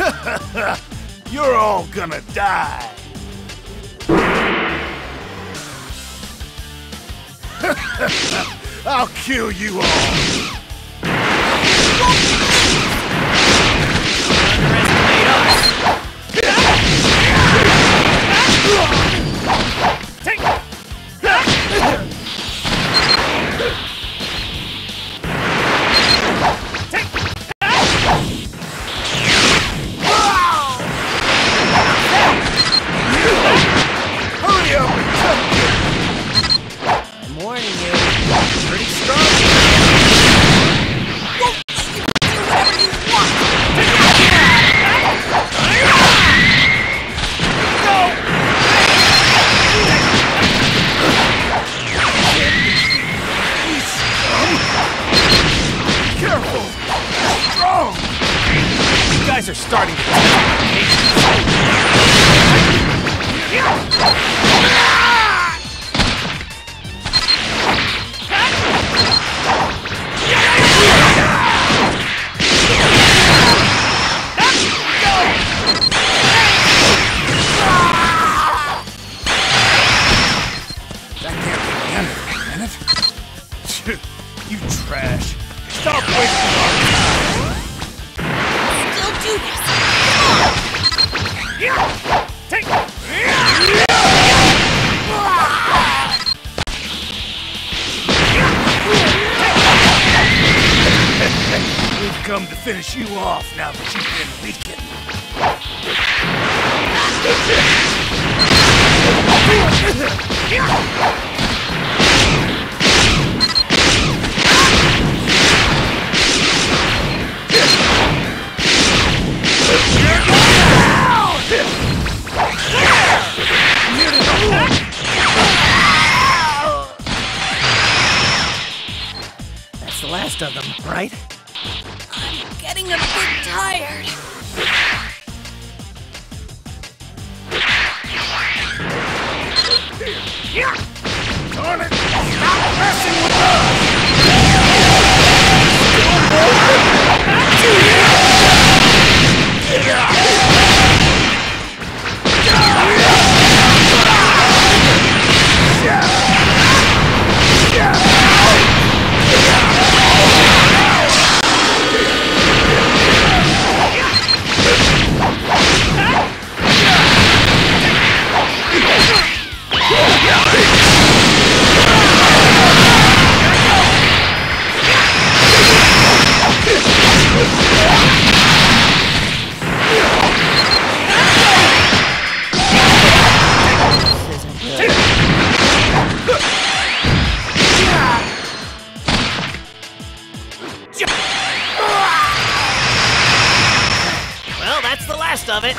You're all gonna die! I'll kill you all! Underestimate us! Starting to can't be the end of it, can you trash. Stop wasting come to finish you off now that you've been weakened. That's the last of them, right? Getting a bit tired. Darn it! Stop messing Well, that's the last of it.